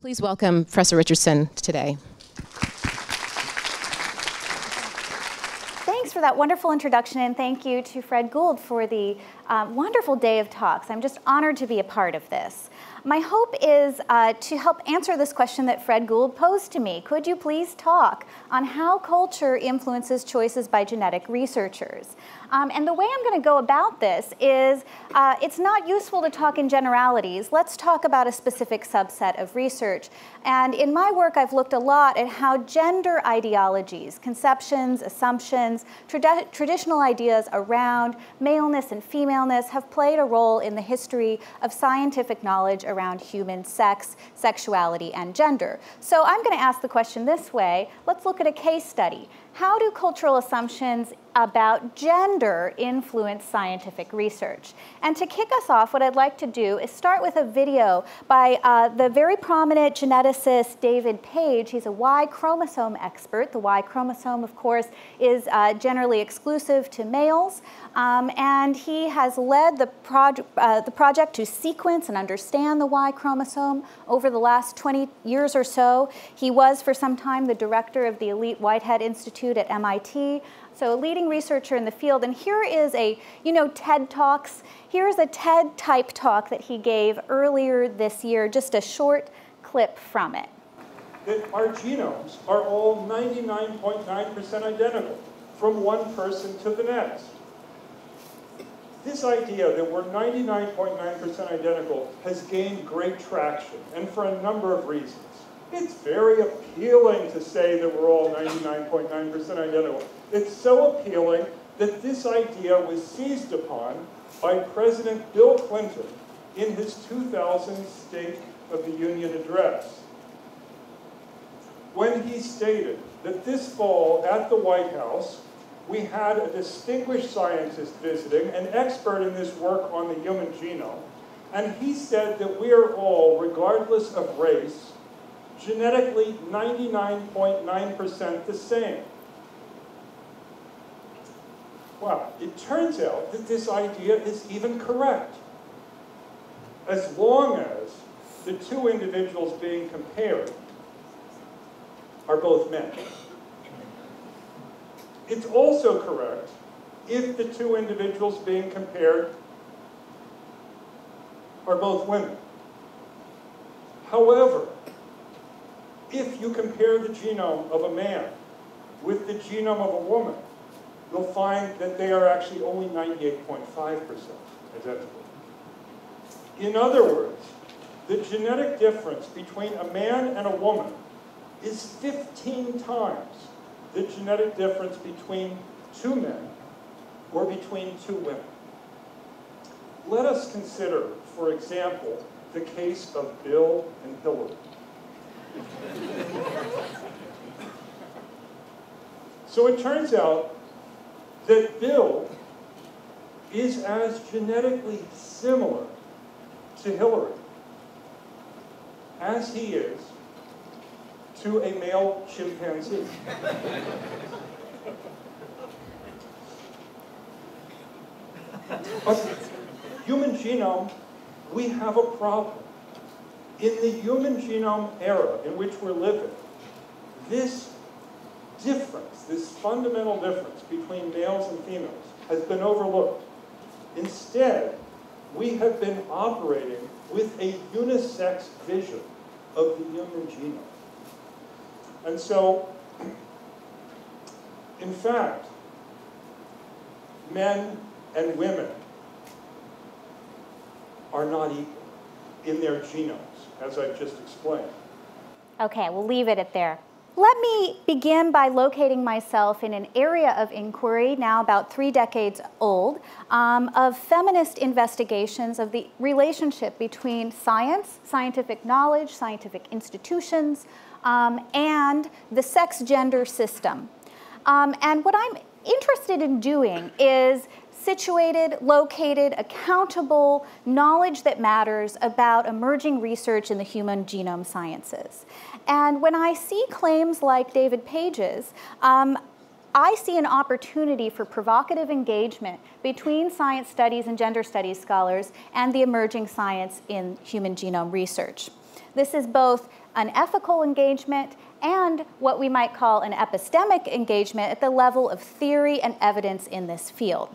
Please welcome Professor Richardson today. Thanks for that wonderful introduction, and thank you to Fred Gould for the um, wonderful day of talks. I'm just honored to be a part of this. My hope is uh, to help answer this question that Fred Gould posed to me. Could you please talk on how culture influences choices by genetic researchers? Um, and the way I'm going to go about this is uh, it's not useful to talk in generalities. Let's talk about a specific subset of research. And in my work, I've looked a lot at how gender ideologies, conceptions, assumptions, trad traditional ideas around maleness and femaleness have played a role in the history of scientific knowledge around human sex, sexuality, and gender. So I'm going to ask the question this way. Let's look at a case study. How do cultural assumptions about gender influence scientific research? And to kick us off, what I'd like to do is start with a video by uh, the very prominent geneticist David Page. He's a Y chromosome expert. The Y chromosome, of course, is uh, generally exclusive to males. Um, and he has led the, proj uh, the project to sequence and understand the Y chromosome over the last 20 years or so. He was, for some time, the director of the Elite Whitehead Institute at MIT. So a leading researcher in the field. And here is a, you know, TED Talks. Here's a TED type talk that he gave earlier this year, just a short clip from it. That our genomes are all 99.9% identical from one person to the next this idea that we're 99.9% identical has gained great traction, and for a number of reasons. It's very appealing to say that we're all 99.9% identical. It's so appealing that this idea was seized upon by President Bill Clinton in his 2000 State of the Union address. When he stated that this fall at the White House, we had a distinguished scientist visiting, an expert in this work on the human genome, and he said that we are all, regardless of race, genetically 99.9% the same. Well, it turns out that this idea is even correct. As long as the two individuals being compared are both men. It's also correct if the two individuals being compared are both women. However, if you compare the genome of a man with the genome of a woman, you'll find that they are actually only 98.5% identical. In other words, the genetic difference between a man and a woman is 15 times the genetic difference between two men or between two women. Let us consider, for example, the case of Bill and Hillary. So it turns out that Bill is as genetically similar to Hillary as he is to a male chimpanzee. but human genome, we have a problem. In the human genome era in which we're living, this difference, this fundamental difference between males and females has been overlooked. Instead, we have been operating with a unisex vision of the human genome. And so, in fact, men and women are not equal in their genomes, as I've just explained. Okay, we'll leave it at there. Let me begin by locating myself in an area of inquiry, now about three decades old, um, of feminist investigations of the relationship between science, scientific knowledge, scientific institutions, um, and the sex gender system. Um, and what I'm interested in doing is situated, located, accountable knowledge that matters about emerging research in the human genome sciences. And when I see claims like David Page's, um, I see an opportunity for provocative engagement between science studies and gender studies scholars and the emerging science in human genome research. This is both an ethical engagement and what we might call an epistemic engagement at the level of theory and evidence in this field.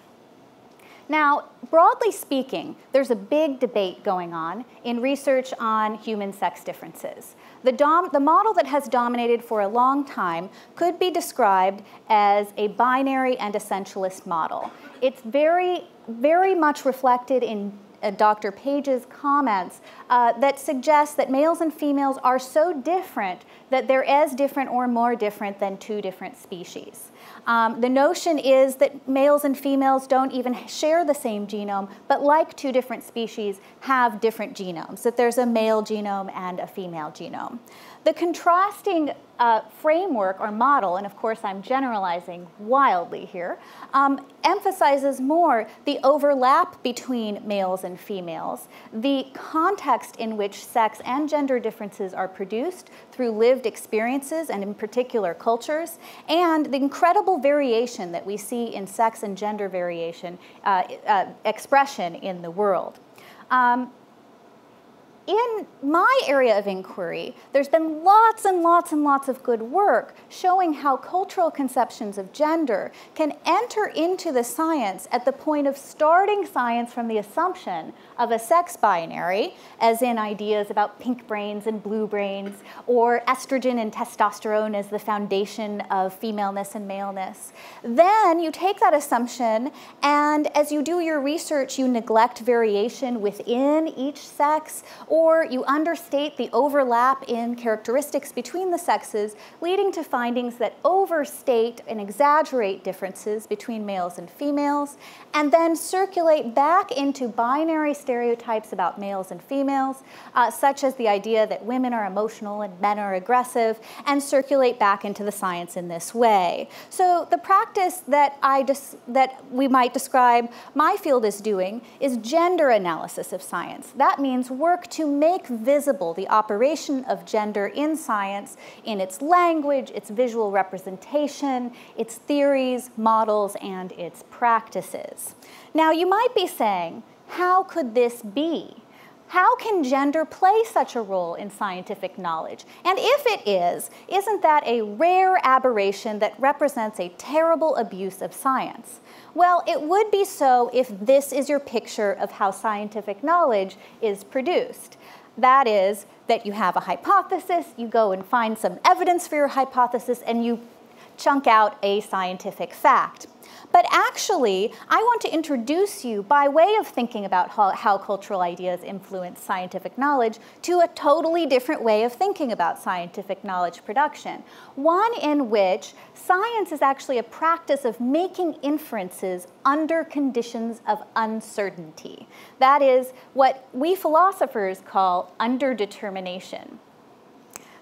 Now, broadly speaking, there's a big debate going on in research on human sex differences. The, dom- the model that has dominated for a long time could be described as a binary and essentialist model. It's very, very much reflected in uh, Dr. Page's comments uh, that suggest that males and females are so different that they're as different or more different than two different species. Um, the notion is that males and females don't even share the same genome, but like two different species, have different genomes, that there's a male genome and a female genome. The contrasting uh, framework or model, and of course I'm generalizing wildly here, um, emphasizes more the overlap between males and females, the context in which sex and gender differences are produced through lived experiences and in particular cultures, and the incredible variation that we see in sex and gender variation uh, uh, expression in the world. Um, in my area of inquiry, there's been lots and lots and lots of good work showing how cultural conceptions of gender can enter into the science at the point of starting science from the assumption of a sex binary, as in ideas about pink brains and blue brains, or estrogen and testosterone as the foundation of femaleness and maleness. Then you take that assumption, and as you do your research, you neglect variation within each sex or you understate the overlap in characteristics between the sexes, leading to findings that overstate and exaggerate differences between males and females, and then circulate back into binary stereotypes about males and females, uh, such as the idea that women are emotional and men are aggressive, and circulate back into the science in this way. So the practice that I that we might describe my field as doing is gender analysis of science. That means work to to make visible the operation of gender in science in its language, its visual representation, its theories, models, and its practices. Now, you might be saying, how could this be? How can gender play such a role in scientific knowledge? And if it is, isn't that a rare aberration that represents a terrible abuse of science? Well, it would be so if this is your picture of how scientific knowledge is produced. That is, that you have a hypothesis, you go and find some evidence for your hypothesis, and you chunk out a scientific fact. But actually, I want to introduce you, by way of thinking about how, how, cultural ideas influence scientific knowledge, to a totally different way of thinking about scientific knowledge production. One in which science is actually a practice of making inferences under conditions of uncertainty. That is what we philosophers call underdetermination.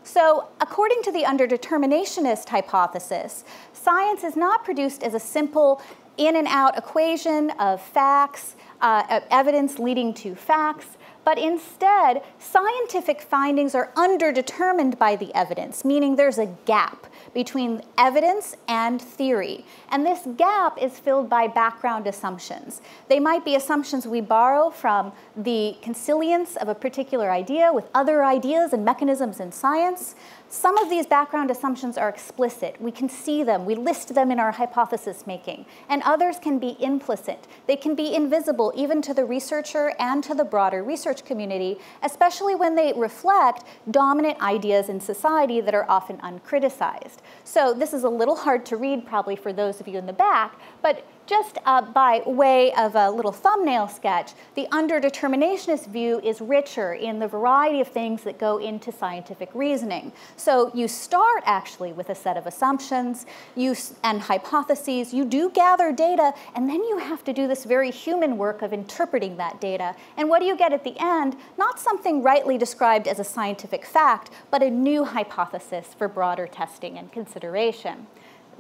So, according to the underdeterminationist hypothesis, science is not produced as a simple in and out equation of facts, uh, evidence leading to facts, but instead, scientific findings are underdetermined by the evidence, meaning there's a gap between evidence and theory. And this gap is filled by background assumptions. They might be assumptions we borrow from the consilience of a particular idea with other ideas and mechanisms in science. Some of these background assumptions are explicit. We can see them, we list them in our hypothesis making. And others can be implicit. They can be invisible even to the researcher and to the broader research community, especially when they reflect dominant ideas in society that are often uncriticized. So this is a little hard to read probably for those of you in the back, but just uh, by way of a little thumbnail sketch, the underdeterminationist view is richer in the variety of things that go into scientific reasoning. So you start actually with a set of assumptions you, and hypotheses. You do gather data, and then you have to do this very human work of interpreting that data. And what do you get at the end? Not something rightly described as a scientific fact, but a new hypothesis for broader testing and consideration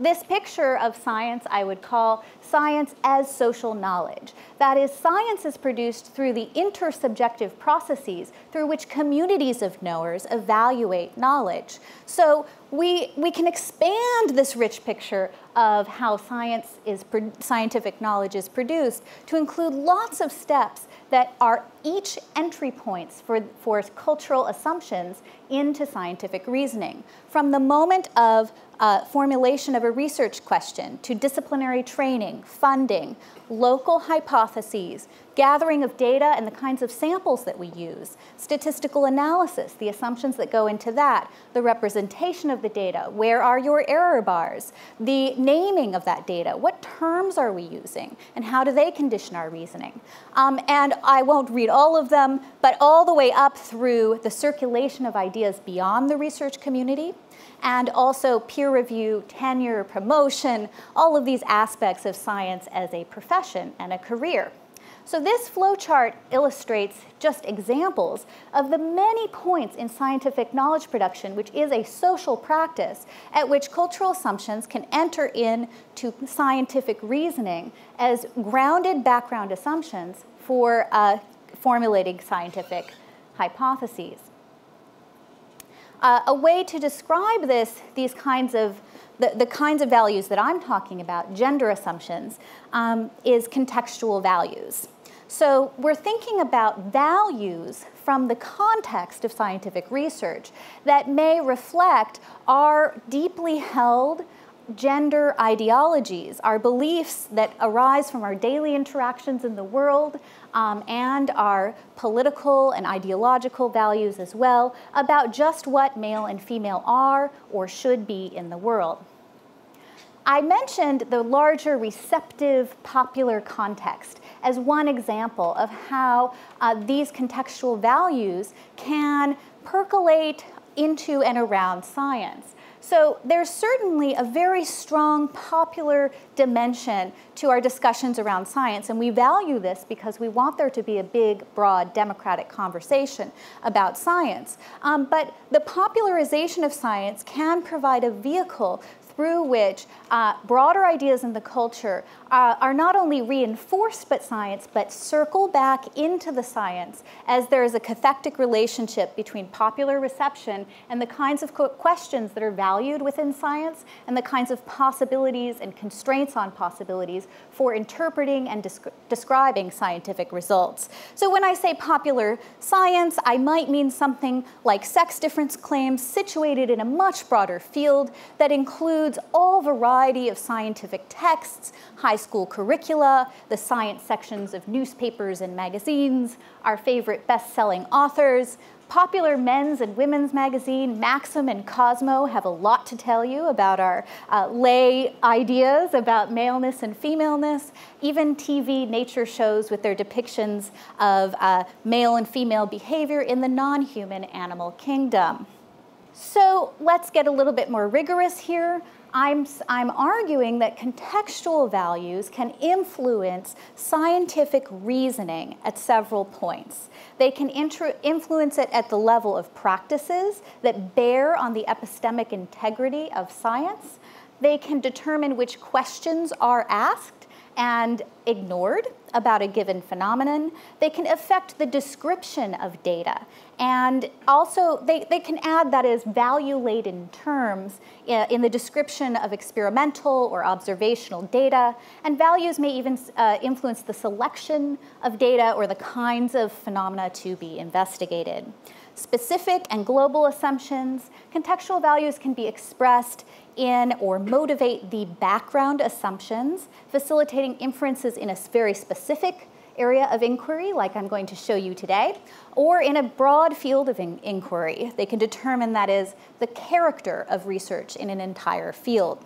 this picture of science I would call science as social knowledge. That is, science is produced through the intersubjective processes through which communities of knowers evaluate knowledge. So we, we can expand this rich picture of how science is scientific knowledge is produced to include lots of steps that are each entry points for, for cultural assumptions into scientific reasoning. From the moment of uh, formulation of a research question to disciplinary training, funding, local hypotheses, gathering of data and the kinds of samples that we use, statistical analysis, the assumptions that go into that, the representation of the data, where are your error bars, the naming of that data, what terms are we using, and how do they condition our reasoning. Um, and I won't read all of them, but all the way up through the circulation of ideas beyond the research community, and also peer review, tenure, promotion, all of these aspects of science as a profession and a career. So this flowchart illustrates just examples of the many points in scientific knowledge production, which is a social practice at which cultural assumptions can enter into scientific reasoning as grounded background assumptions for uh, formulating scientific hypotheses. Uh, a way to describe this, these kinds of the, the kinds of values that I'm talking about, gender assumptions, um, is contextual values. So we're thinking about values from the context of scientific research that may reflect our deeply held gender ideologies, our beliefs that arise from our daily interactions in the world, um, and our political and ideological values as well about just what male and female are or should be in the world. I mentioned the larger receptive popular context as one example of how uh, these contextual values can percolate into and around science. So there's certainly a very strong popular dimension to our discussions around science, and we value this because we want there to be a big, broad, democratic conversation about science. Um, but the popularization of science can provide a vehicle through which uh, broader ideas in the culture uh, are not only reinforced by science, but circle back into the science as there is a cathectic relationship between popular reception and the kinds of questions that are valued within science and the kinds of possibilities and constraints on possibilities for interpreting and descri describing scientific results. So when I say popular science, I might mean something like sex difference claims situated in a much broader field that includes all variety of scientific texts, high school curricula, the science sections of newspapers and magazines, our favorite best-selling authors, popular men's and women's magazine, Maxim and Cosmo, have a lot to tell you about our uh, lay ideas about maleness and femaleness. Even TV nature shows with their depictions of uh, male and female behavior in the non-human animal kingdom. So let's get a little bit more rigorous here. I'm, I'm arguing that contextual values can influence scientific reasoning at several points. They can influence it at the level of practices that bear on the epistemic integrity of science. They can determine which questions are asked and ignored about a given phenomenon. They can affect the description of data. And also, they, they can add that is, value-laden terms in the description of experimental or observational data. And values may even uh, influence the selection of data or the kinds of phenomena to be investigated. Specific and global assumptions, contextual values can be expressed in or motivate the background assumptions, facilitating inferences in a very specific area of inquiry, like I'm going to show you today, or in a broad field of in inquiry. They can determine, that is, the character of research in an entire field.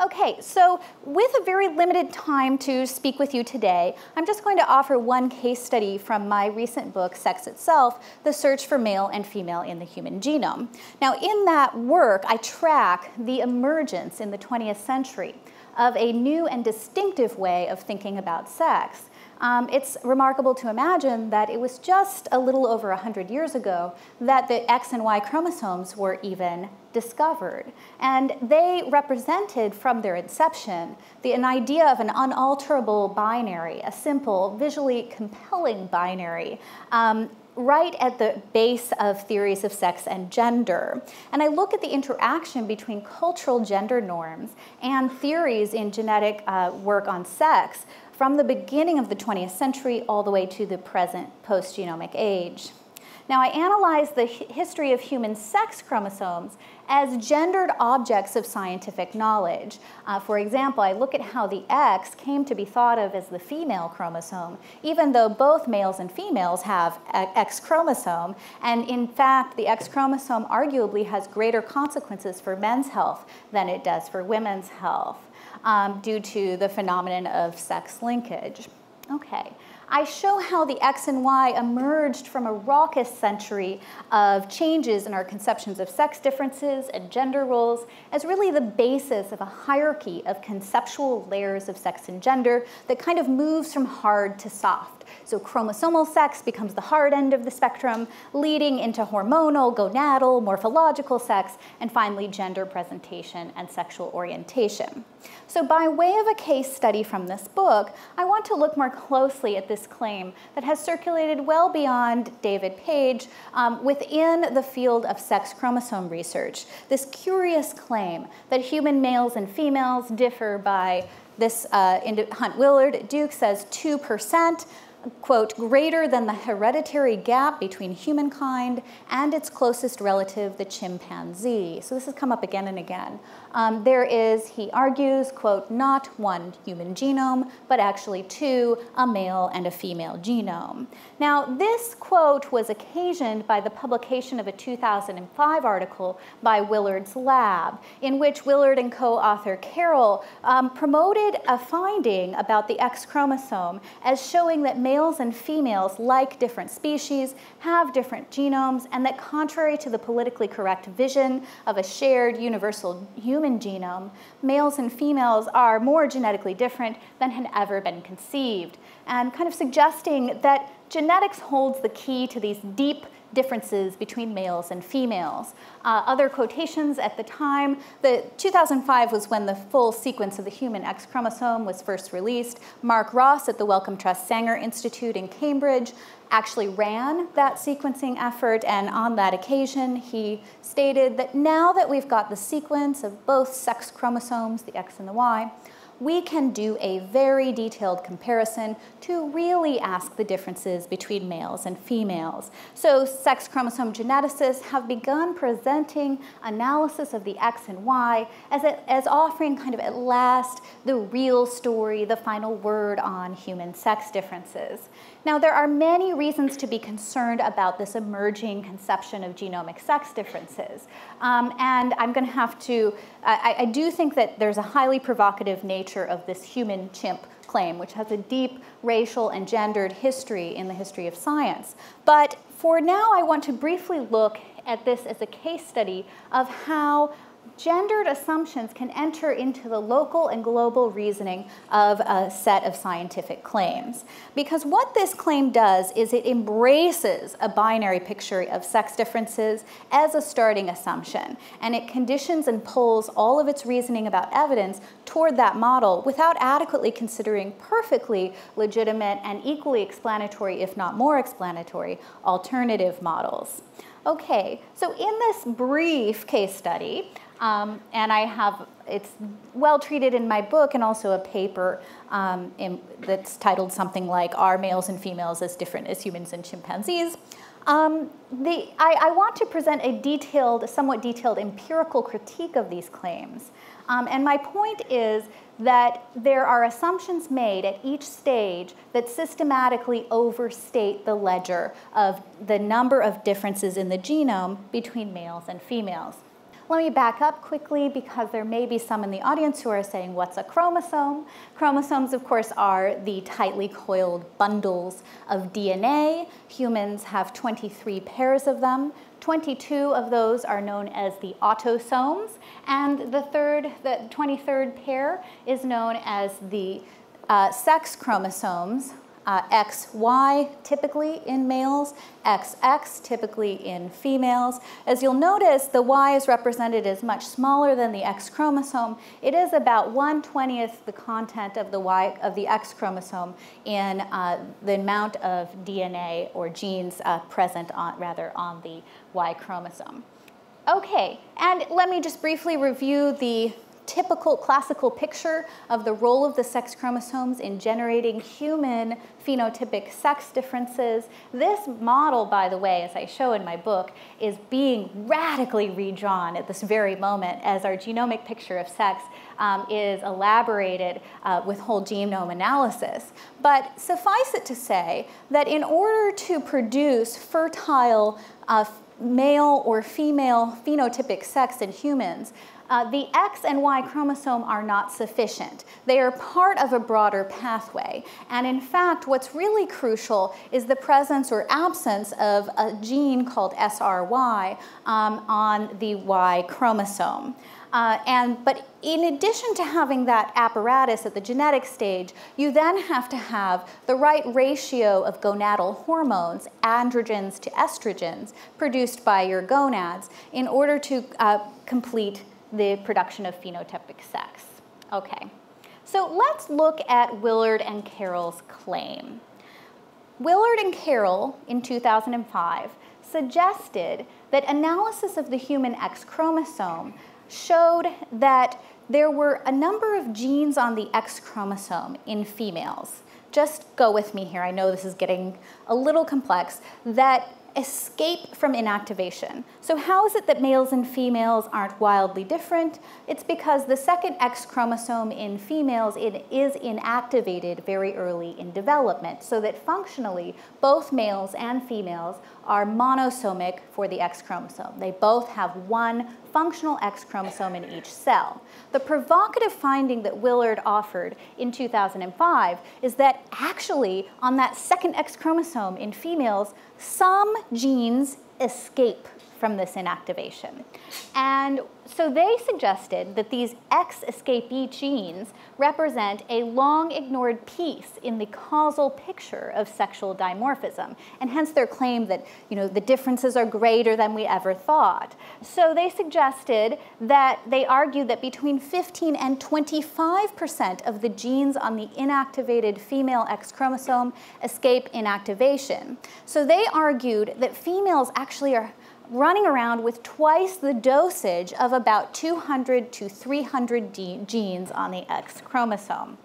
Okay, so with a very limited time to speak with you today, I'm just going to offer one case study from my recent book, Sex Itself, The Search for Male and Female in the Human Genome. Now, in that work, I track the emergence in the 20th century of a new and distinctive way of thinking about sex um, it's remarkable to imagine that it was just a little over 100 years ago that the X and Y chromosomes were even discovered. And they represented from their inception the, an idea of an unalterable binary, a simple, visually compelling binary, um, right at the base of theories of sex and gender. And I look at the interaction between cultural gender norms and theories in genetic uh, work on sex from the beginning of the 20th century all the way to the present post-genomic age. Now, I analyzed the history of human sex chromosomes as gendered objects of scientific knowledge. Uh, for example, I look at how the X came to be thought of as the female chromosome, even though both males and females have X chromosome. And in fact, the X chromosome arguably has greater consequences for men's health than it does for women's health um, due to the phenomenon of sex linkage. Okay. I show how the X and Y emerged from a raucous century of changes in our conceptions of sex differences and gender roles as really the basis of a hierarchy of conceptual layers of sex and gender that kind of moves from hard to soft. So chromosomal sex becomes the hard end of the spectrum, leading into hormonal, gonadal, morphological sex, and finally gender presentation and sexual orientation. So by way of a case study from this book, I want to look more closely at this claim that has circulated well beyond David Page um, within the field of sex chromosome research. This curious claim that human males and females differ by this uh, Hunt Willard Duke says 2%, quote, greater than the hereditary gap between humankind and its closest relative, the chimpanzee. So this has come up again and again. Um, there is, he argues, quote, not one human genome, but actually two, a male and a female genome. Now, this quote was occasioned by the publication of a 2005 article by Willard's lab, in which Willard and co-author Carrel um, promoted a finding about the X chromosome as showing that males and females, like different species, have different genomes, and that contrary to the politically correct vision of a shared universal human human genome, males and females are more genetically different than had ever been conceived, and kind of suggesting that genetics holds the key to these deep differences between males and females. Uh, other quotations at the time, the 2005 was when the full sequence of the human X chromosome was first released. Mark Ross at the Wellcome Trust Sanger Institute in Cambridge actually ran that sequencing effort, and on that occasion, he stated that now that we've got the sequence of both sex chromosomes, the X and the Y, we can do a very detailed comparison to really ask the differences between males and females. So sex chromosome geneticists have begun presenting analysis of the X and Y as, as offering kind of at last the real story, the final word on human sex differences. Now, there are many reasons to be concerned about this emerging conception of genomic sex differences. Um, and I'm going to have to, I, I do think that there's a highly provocative nature of this human chimp claim, which has a deep racial and gendered history in the history of science. But for now, I want to briefly look at this as a case study of how gendered assumptions can enter into the local and global reasoning of a set of scientific claims. Because what this claim does is it embraces a binary picture of sex differences as a starting assumption, and it conditions and pulls all of its reasoning about evidence toward that model without adequately considering perfectly legitimate and equally explanatory, if not more explanatory, alternative models. Okay, so in this brief case study, um, and I have, it's well treated in my book and also a paper um, in, that's titled something like Are Males and Females as Different as Humans and Chimpanzees? Um, the, I, I, want to present a detailed, somewhat detailed empirical critique of these claims. Um, and my point is that there are assumptions made at each stage that systematically overstate the ledger of the number of differences in the genome between males and females. Let me back up quickly because there may be some in the audience who are saying, what's a chromosome? Chromosomes, of course, are the tightly coiled bundles of DNA. Humans have 23 pairs of them. 22 of those are known as the autosomes, and the third, the 23rd pair is known as the uh, sex chromosomes, uh, XY typically in males, XX typically in females. As you'll notice, the Y is represented as much smaller than the X chromosome. It is about 1 20th the content of the Y of the X chromosome in uh, the amount of DNA or genes uh, present on rather on the Y chromosome. Okay, and let me just briefly review the typical classical picture of the role of the sex chromosomes in generating human phenotypic sex differences. This model, by the way, as I show in my book, is being radically redrawn at this very moment as our genomic picture of sex um, is elaborated uh, with whole genome analysis. But suffice it to say that in order to produce fertile uh, male or female phenotypic sex in humans, uh, the X and Y chromosome are not sufficient. They are part of a broader pathway. And in fact, what's really crucial is the presence or absence of a gene called SRY um, on the Y chromosome. Uh, and, but in addition to having that apparatus at the genetic stage, you then have to have the right ratio of gonadal hormones, androgens to estrogens, produced by your gonads in order to uh, complete the production of phenotypic sex. Okay, so let's look at Willard and Carrel's claim. Willard and Carroll in 2005 suggested that analysis of the human X chromosome showed that there were a number of genes on the X chromosome in females. Just go with me here, I know this is getting a little complex, that escape from inactivation. So how is it that males and females aren't wildly different? It's because the second X chromosome in females it is inactivated very early in development, so that functionally both males and females are monosomic for the X chromosome. They both have one functional X chromosome in each cell. The provocative finding that Willard offered in 2005 is that actually on that second X chromosome in females, some genes escape from this inactivation. And so they suggested that these X escapee genes represent a long ignored piece in the causal picture of sexual dimorphism, and hence their claim that you know, the differences are greater than we ever thought. So they suggested that they argued that between 15 and 25% of the genes on the inactivated female X chromosome escape inactivation. So they argued that females actually are running around with twice the dosage of about 200 to 300 genes on the X chromosome.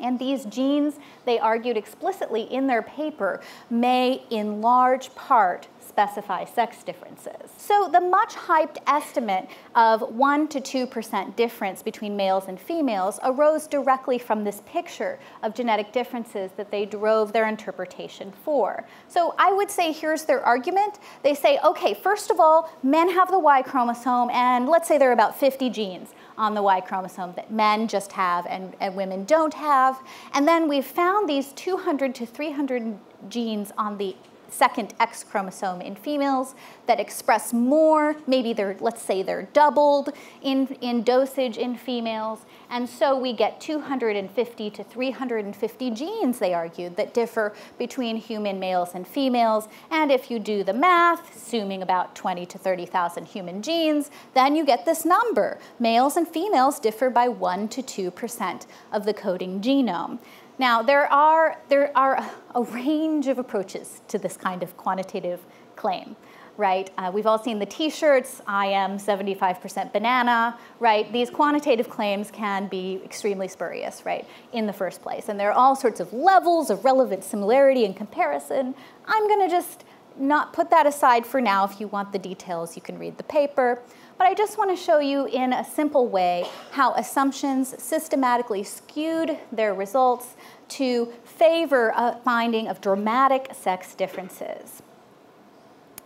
And these genes, they argued explicitly in their paper, may in large part specify sex differences. So the much hyped estimate of 1 to 2% difference between males and females arose directly from this picture of genetic differences that they drove their interpretation for. So I would say here's their argument. They say, okay, first of all, men have the Y chromosome, and let's say there are about 50 genes on the Y chromosome that men just have and, and women don't have. And then we've found these 200 to 300 genes on the second X chromosome in females that express more. Maybe they're, let's say they're doubled in, in dosage in females. And so we get 250 to 350 genes, they argued, that differ between human males and females. And if you do the math, assuming about 20 to 30,000 human genes, then you get this number. Males and females differ by 1 to 2% of the coding genome. Now, there are, there are a range of approaches to this kind of quantitative claim, right? Uh, we've all seen the t-shirts, I am 75% banana, right? These quantitative claims can be extremely spurious, right, in the first place. And there are all sorts of levels of relevant similarity and comparison. I'm gonna just not put that aside for now. If you want the details, you can read the paper. But I just want to show you in a simple way how assumptions systematically skewed their results to favor a finding of dramatic sex differences.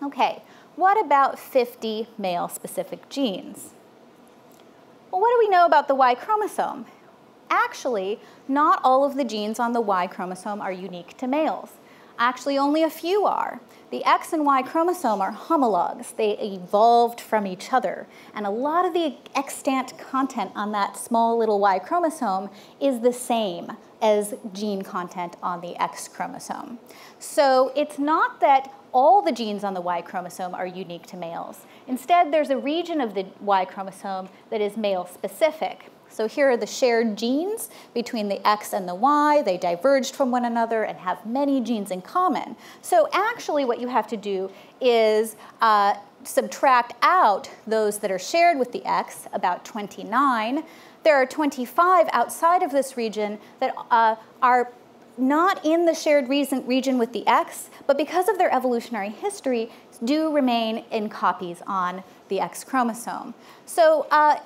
Okay, what about 50 male-specific genes? Well, what do we know about the Y chromosome? Actually, not all of the genes on the Y chromosome are unique to males. Actually, only a few are. The X and Y chromosome are homologs. They evolved from each other. And a lot of the extant content on that small little Y chromosome is the same as gene content on the X chromosome. So it's not that all the genes on the Y chromosome are unique to males. Instead, there's a region of the Y chromosome that is male specific. So here are the shared genes between the X and the Y. They diverged from one another and have many genes in common. So actually what you have to do is uh, subtract out those that are shared with the X, about 29. There are 25 outside of this region that uh, are not in the shared reason, region with the X, but because of their evolutionary history, do remain in copies on the X chromosome. So uh,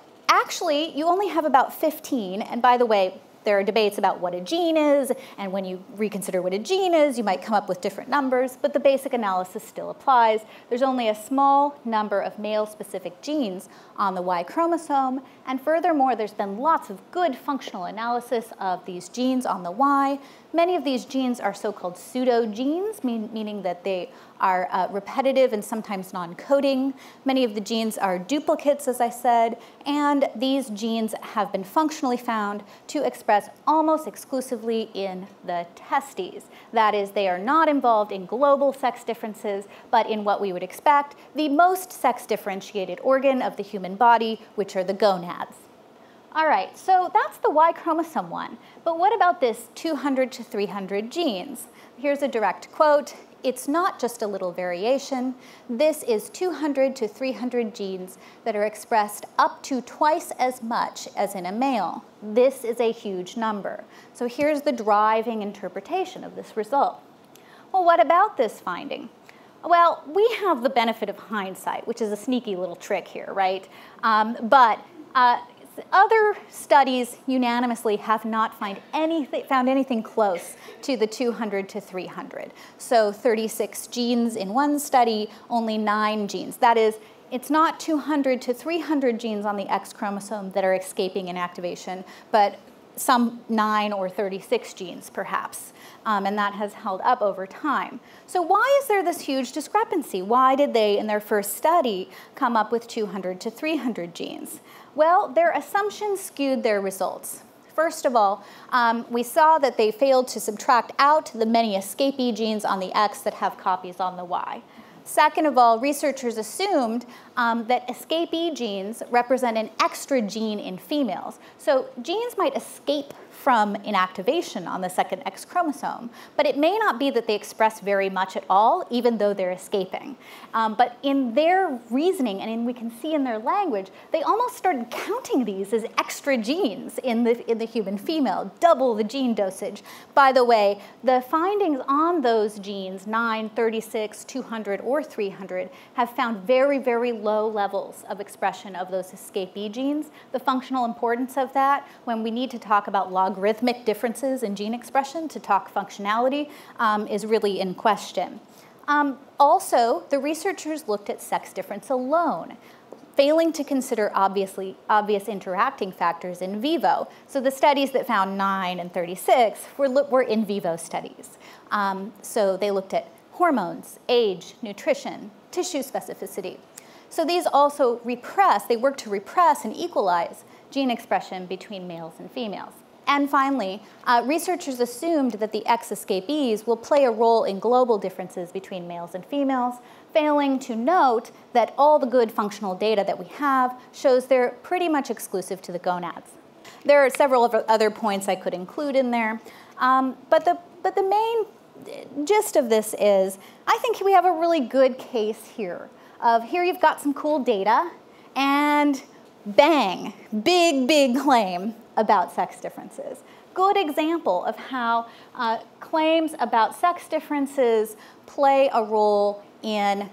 actually, you only have about 15, and by the way, there are debates about what a gene is, and when you reconsider what a gene is, you might come up with different numbers, but the basic analysis still applies. There's only a small number of male-specific genes on the Y chromosome, and furthermore, there's been lots of good functional analysis of these genes on the Y. Many of these genes are so-called pseudogenes, mean, meaning that they are uh, repetitive and sometimes non-coding. Many of the genes are duplicates, as I said, and these genes have been functionally found to express almost exclusively in the testes. That is, they are not involved in global sex differences, but in what we would expect, the most sex differentiated organ of the human body, which are the gonads. All right, so that's the Y chromosome one. But what about this 200 to 300 genes? Here's a direct quote it's not just a little variation. This is 200 to 300 genes that are expressed up to twice as much as in a male. This is a huge number. So here's the driving interpretation of this result. Well, what about this finding? Well, we have the benefit of hindsight, which is a sneaky little trick here, right? Um, but uh, other studies unanimously have not find anything, found anything close to the 200 to 300. So 36 genes in one study, only nine genes. That is, it's not 200 to 300 genes on the X chromosome that are escaping inactivation, but some 9 or 36 genes perhaps, um, and that has held up over time. So why is there this huge discrepancy? Why did they, in their first study, come up with 200 to 300 genes? Well, their assumptions skewed their results. First of all, um, we saw that they failed to subtract out the many escapee genes on the X that have copies on the Y. Second of all, researchers assumed um, that escapee genes represent an extra gene in females. So genes might escape from inactivation on the second X chromosome, but it may not be that they express very much at all, even though they're escaping. Um, but in their reasoning, and in, we can see in their language, they almost started counting these as extra genes in the, in the human female, double the gene dosage. By the way, the findings on those genes, 9, 36, 200, or 300, have found very, very low levels of expression of those escapee genes. The functional importance of that, when we need to talk about logarithmic differences in gene expression to talk functionality um, is really in question. Um, also, the researchers looked at sex difference alone, failing to consider obviously obvious interacting factors in vivo. So the studies that found 9 and 36 were, were in vivo studies. Um, so they looked at hormones, age, nutrition, tissue specificity. So these also repress, they work to repress and equalize gene expression between males and females. And finally, uh, researchers assumed that the X escapees will play a role in global differences between males and females, failing to note that all the good functional data that we have shows they're pretty much exclusive to the gonads. There are several other points I could include in there, um, but, the, but the main gist of this is I think we have a really good case here of here you've got some cool data and bang, big, big claim about sex differences. Good example of how uh, claims about sex differences play a role in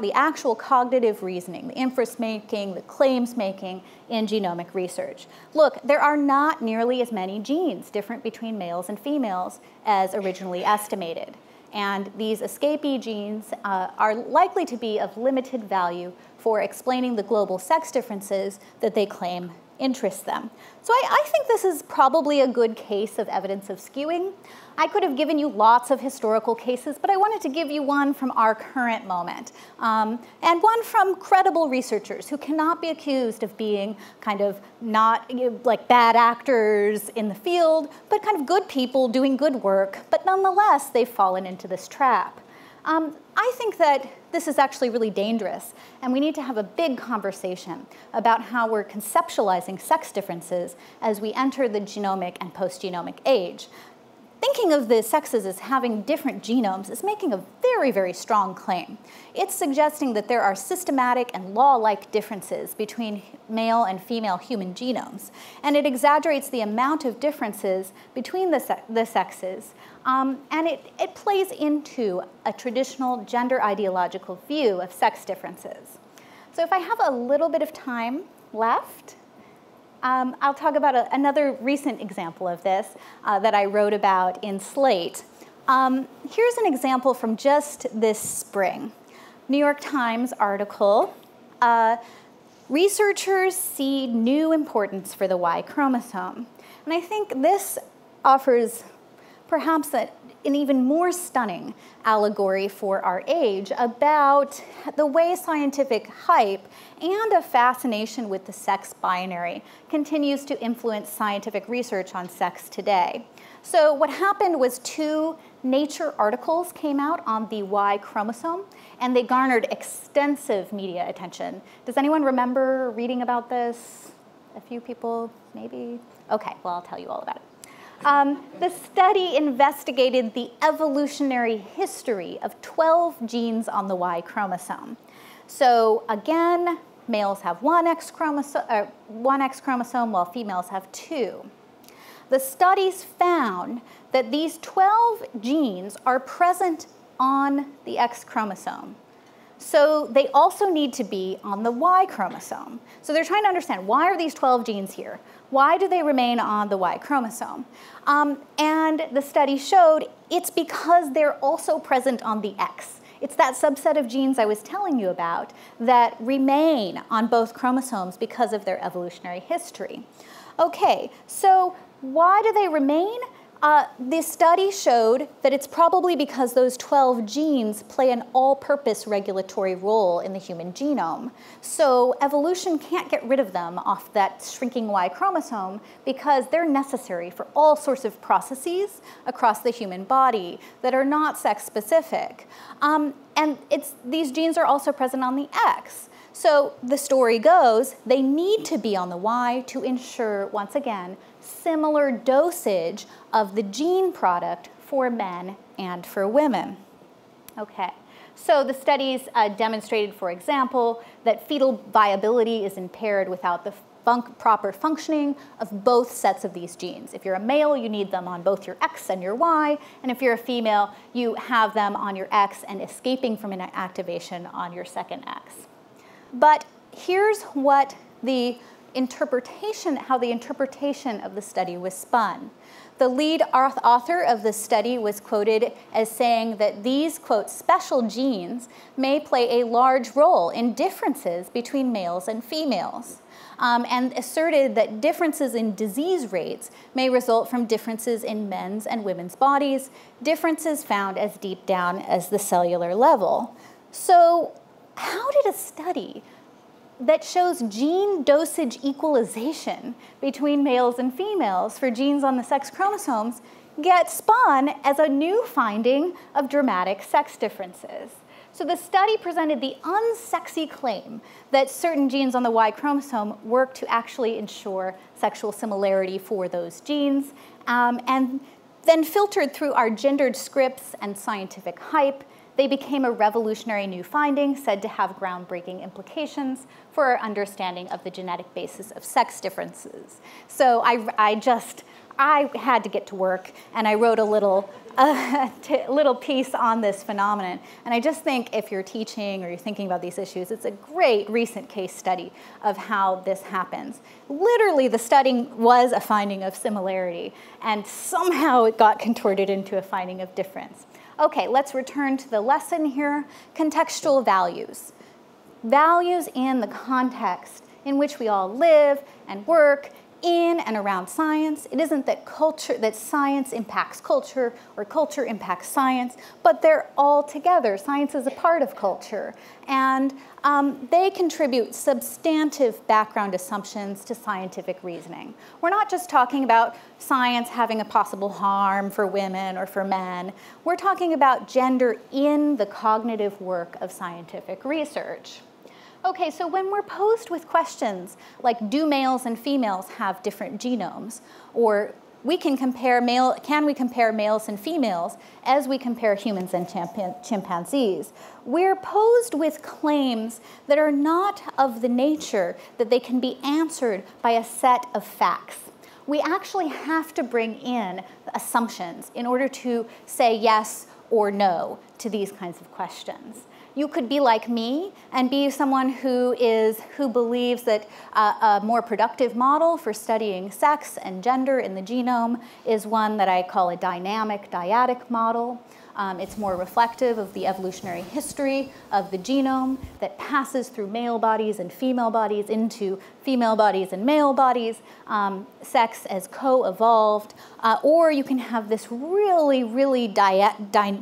the actual cognitive reasoning, the inference making, the claims making in genomic research. Look, there are not nearly as many genes different between males and females as originally estimated. And these escapee genes uh, are likely to be of limited value for explaining the global sex differences that they claim interest them. So I, I, think this is probably a good case of evidence of skewing. I could have given you lots of historical cases, but I wanted to give you one from our current moment, um, and one from credible researchers who cannot be accused of being kind of not you know, like bad actors in the field, but kind of good people doing good work, but nonetheless, they've fallen into this trap. Um, I think that this is actually really dangerous, and we need to have a big conversation about how we're conceptualizing sex differences as we enter the genomic and post-genomic age thinking of the sexes as having different genomes is making a very, very strong claim. It's suggesting that there are systematic and law-like differences between male and female human genomes, and it exaggerates the amount of differences between the, se the sexes, um, and it, it plays into a traditional gender ideological view of sex differences. So if I have a little bit of time left, um, I'll talk about a, another recent example of this uh, that I wrote about in Slate. Um, here's an example from just this spring. New York Times article. Uh, researchers see new importance for the Y chromosome. And I think this offers perhaps a, an even more stunning allegory for our age about the way scientific hype and a fascination with the sex binary continues to influence scientific research on sex today. So what happened was two Nature articles came out on the Y chromosome, and they garnered extensive media attention. Does anyone remember reading about this? A few people, maybe? Okay, well, I'll tell you all about it. Um, the study investigated the evolutionary history of 12 genes on the Y chromosome. So again, males have one X chromosome, uh, one X chromosome while females have two. The studies found that these 12 genes are present on the X chromosome. So they also need to be on the Y chromosome. So they're trying to understand why are these 12 genes here? Why do they remain on the Y chromosome? Um, and the study showed it's because they're also present on the X. It's that subset of genes I was telling you about that remain on both chromosomes because of their evolutionary history. Okay, so why do they remain? Uh, study showed that it's probably because those 12 genes play an all-purpose regulatory role in the human genome. So evolution can't get rid of them off that shrinking Y chromosome because they're necessary for all sorts of processes across the human body that are not sex-specific. Um, and these genes are also present on the X. So the story goes, they need to be on the Y to ensure, once again, similar dosage of the gene product for men and for women. Okay, so the studies uh, demonstrated, for example, that fetal viability is impaired without the proper functioning of both sets of these genes. If you're a male, you need them on both your X and your Y, and if you're a female, you have them on your X and escaping from inactivation on your second X. But here's what the interpretation, how the interpretation of the study was spun. The lead author of the study was quoted as saying that these, quote, special genes may play a large role in differences between males and females. Um, and asserted that differences in disease rates may result from differences in men's and women's bodies, differences found as deep down as the cellular level. So how did a study that shows gene dosage equalization between males and females for genes on the sex chromosomes get spun as a new finding of dramatic sex differences. So the study presented the unsexy claim that certain genes on the Y chromosome work to actually ensure sexual similarity for those genes, um, and then filtered through our gendered scripts and scientific hype they became a revolutionary new finding said to have groundbreaking implications for our understanding of the genetic basis of sex differences. So I, I just, I had to get to work and I wrote a little, uh, little piece on this phenomenon. And I just think if you're teaching or you're thinking about these issues, it's a great recent case study of how this happens. Literally, the study was a finding of similarity, and somehow it got contorted into a finding of difference. Okay, let's return to the lesson here. Contextual values. Values in the context in which we all live and work in and around science. It isn't that culture that science impacts culture or culture impacts science, but they're all together. Science is a part of culture, and um, they contribute substantive background assumptions to scientific reasoning. We're not just talking about science having a possible harm for women or for men. We're talking about gender in the cognitive work of scientific research. Okay, so when we're posed with questions like do males and females have different genomes? Or we can compare male can we compare males and females as we compare humans and chimpanzees? We're posed with claims that are not of the nature that they can be answered by a set of facts. We actually have to bring in assumptions in order to say yes or no to these kinds of questions you could be like me and be someone who is who believes that uh, a more productive model for studying sex and gender in the genome is one that I call a dynamic dyadic model. Um, it's more reflective of the evolutionary history of the genome that passes through male bodies and female bodies into female bodies and male bodies, um, sex as co-evolved, uh, or you can have this really, really dy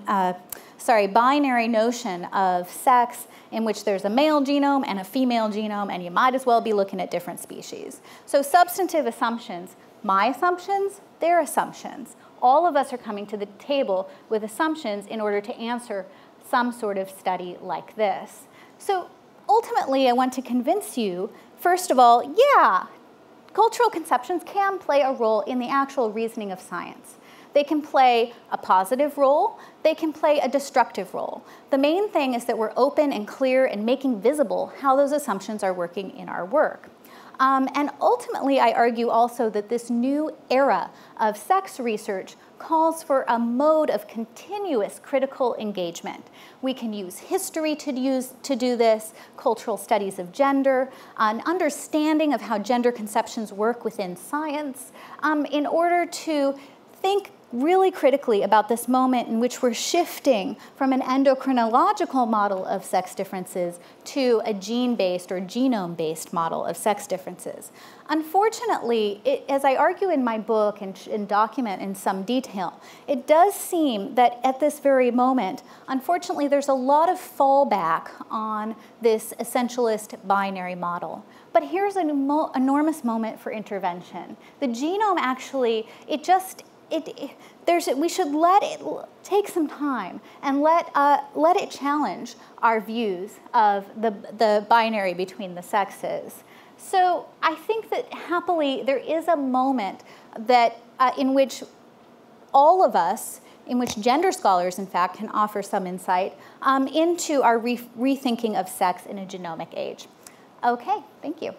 uh, sorry, binary notion of sex in which there's a male genome and a female genome, and you might as well be looking at different species. So substantive assumptions, my assumptions, their assumptions. All of us are coming to the table with assumptions in order to answer some sort of study like this. So ultimately, I want to convince you, first of all, yeah, cultural conceptions can play a role in the actual reasoning of science. They can play a positive role, they can play a destructive role. The main thing is that we're open and clear and making visible how those assumptions are working in our work. Um, and ultimately, I argue also that this new era of sex research calls for a mode of continuous critical engagement. We can use history to, use, to do this, cultural studies of gender, an understanding of how gender conceptions work within science, um, in order to think really critically about this moment in which we're shifting from an endocrinological model of sex differences to a gene-based or genome-based model of sex differences. Unfortunately, it, as I argue in my book and, and document in some detail, it does seem that at this very moment, unfortunately, there's a lot of fallback on this essentialist binary model. But here's an enormous moment for intervention. The genome actually, it just it, there's, we should let it take some time and let, uh, let it challenge our views of the, the binary between the sexes. So I think that happily there is a moment that uh, in which all of us, in which gender scholars, in fact, can offer some insight um, into our re rethinking of sex in a genomic age. Okay, thank you.